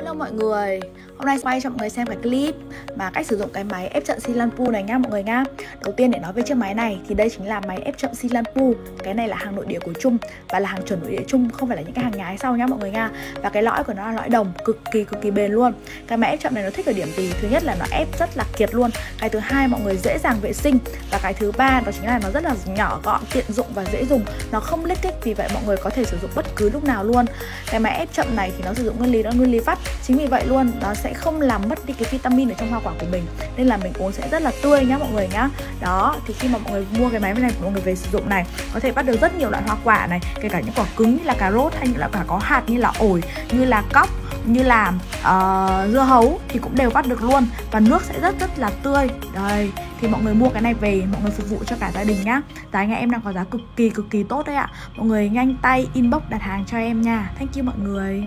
Hello mọi người, hôm nay quay cho mọi người xem cái clip mà cách sử dụng cái máy ép chậm Silanpu này nhá mọi người nhá. Đầu tiên để nói về chiếc máy này thì đây chính là máy ép chậm Silanpu Cái này là hàng nội địa của Trung và là hàng chuẩn nội địa Trung không phải là những cái hàng nhái sau nhá mọi người nha Và cái lõi của nó là lõi đồng cực kỳ cực kỳ bền luôn. Cái máy ép chậm này nó thích ở điểm gì? Thứ nhất là nó ép rất là kiệt luôn. Cái thứ hai mọi người dễ dàng vệ sinh. Và cái thứ ba đó chính là nó rất là nhỏ gọn, tiện dụng và dễ dùng. Nó không lít kích vì vậy mọi người có thể sử dụng bất cứ lúc nào luôn. Cái máy ép chậm này thì nó sử dụng nguyên lý đó nguyên lý vắt chính vì vậy luôn nó sẽ không làm mất đi cái vitamin ở trong hoa quả của mình. Nên là mình uống sẽ rất là tươi nhá mọi người nhá. Đó thì khi mà mọi người mua cái máy này mọi người về sử dụng này có thể bắt được rất nhiều loại hoa quả này kể cả những quả cứng như là cà rốt hay những loại quả có hạt như là ổi như là cóc như là uh, dưa hấu thì cũng đều bắt được luôn. Và nước sẽ rất rất là tươi. Đây thì mọi người mua cái này về mọi người phục vụ cho cả gia đình nhá. Giá nhà em đang có giá cực kỳ cực kỳ tốt đấy ạ. Mọi người nhanh tay inbox đặt hàng cho em nha. Thank you mọi người.